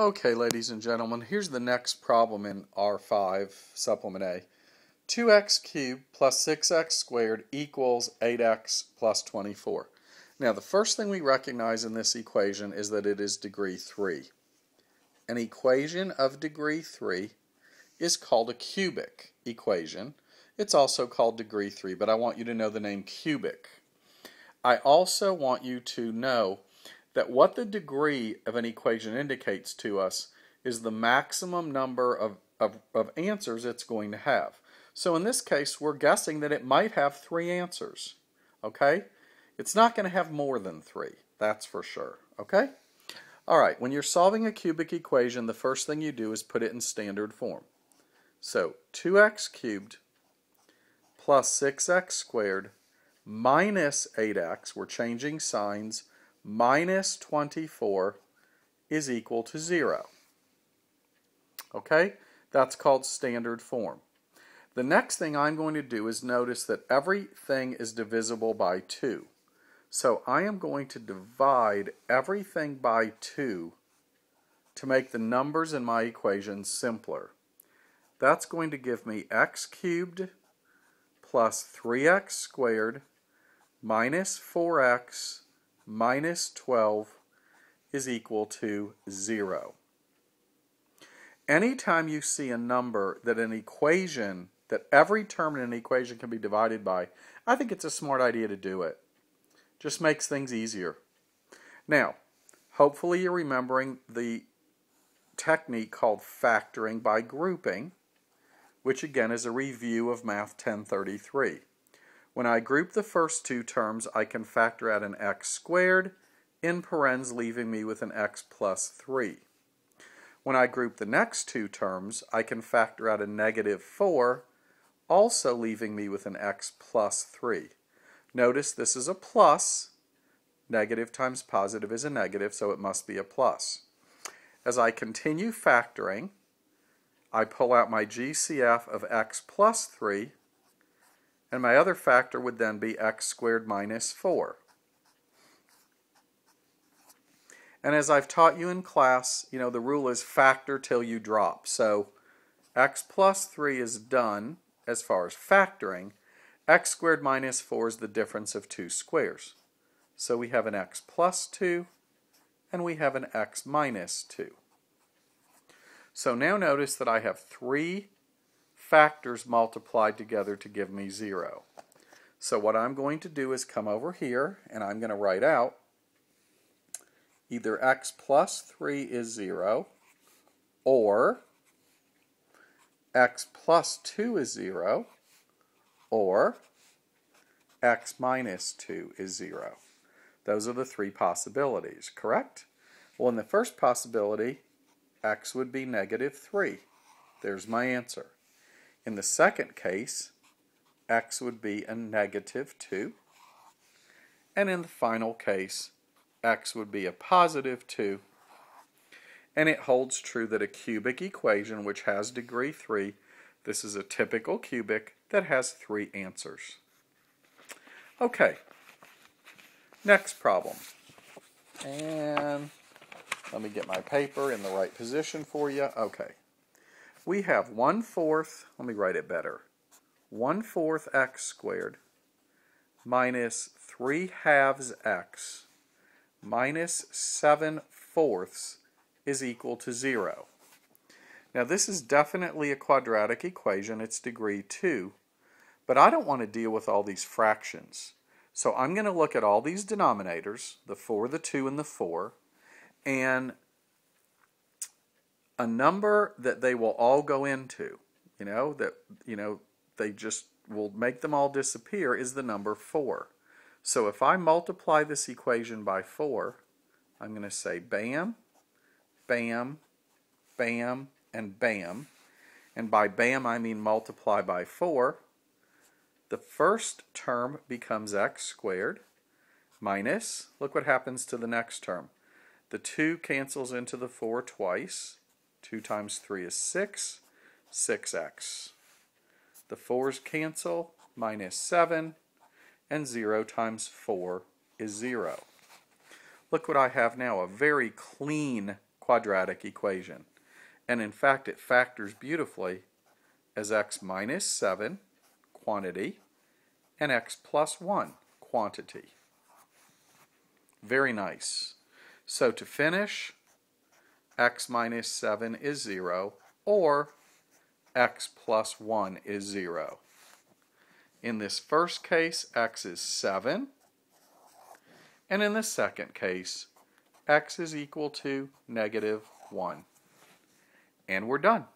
Okay, ladies and gentlemen, here's the next problem in R5, supplement A. 2x cubed plus 6x squared equals 8x plus 24. Now, the first thing we recognize in this equation is that it is degree 3. An equation of degree 3 is called a cubic equation. It's also called degree 3, but I want you to know the name cubic. I also want you to know that what the degree of an equation indicates to us is the maximum number of, of, of, answers it's going to have. So in this case, we're guessing that it might have three answers. Okay? It's not going to have more than three. That's for sure. Okay? All right, when you're solving a cubic equation, the first thing you do is put it in standard form. So 2x cubed plus 6x squared minus 8x, we're changing signs, minus 24 is equal to 0. Okay? That's called standard form. The next thing I'm going to do is notice that everything is divisible by 2. So I am going to divide everything by 2 to make the numbers in my equation simpler. That's going to give me x cubed plus 3x squared minus 4x minus 12 is equal to 0. Anytime you see a number that an equation, that every term in an equation can be divided by, I think it's a smart idea to do it. Just makes things easier. Now, hopefully you're remembering the technique called factoring by grouping, which again is a review of Math 1033. When I group the first two terms, I can factor out an x squared in parens, leaving me with an x plus 3. When I group the next two terms, I can factor out a negative 4, also leaving me with an x plus 3. Notice this is a plus. Negative times positive is a negative, so it must be a plus. As I continue factoring, I pull out my GCF of x plus 3, and my other factor would then be x squared minus 4. And as I've taught you in class, you know, the rule is factor till you drop. So x plus 3 is done as far as factoring. x squared minus 4 is the difference of two squares. So we have an x plus 2 and we have an x minus 2. So now notice that I have three factors multiplied together to give me 0. So what I'm going to do is come over here and I'm going to write out either x plus 3 is 0 or x plus 2 is 0 or x minus 2 is 0. Those are the three possibilities, correct? Well, in the first possibility, x would be negative 3. There's my answer. In the second case, x would be a negative 2. And in the final case, x would be a positive 2. And it holds true that a cubic equation which has degree 3, this is a typical cubic that has three answers. Okay, next problem. And let me get my paper in the right position for you. Okay we have 1 fourth, let me write it better, 1 fourth x squared minus 3 halves x minus 7 fourths is equal to 0. Now this is definitely a quadratic equation, it's degree 2, but I don't want to deal with all these fractions. So I'm going to look at all these denominators, the 4, the 2, and the 4, and a number that they will all go into, you know, that, you know, they just will make them all disappear is the number 4. So if I multiply this equation by 4, I'm going to say bam, bam, bam, and bam. And by bam, I mean multiply by 4. The first term becomes x squared minus, look what happens to the next term. The 2 cancels into the 4 twice. 2 times 3 is 6, 6x. The 4's cancel, minus 7, and 0 times 4 is 0. Look what I have now, a very clean quadratic equation. And in fact, it factors beautifully as x minus 7, quantity, and x plus 1, quantity. Very nice. So to finish, x minus 7 is 0, or x plus 1 is 0. In this first case, x is 7, and in the second case, x is equal to negative 1. And we're done.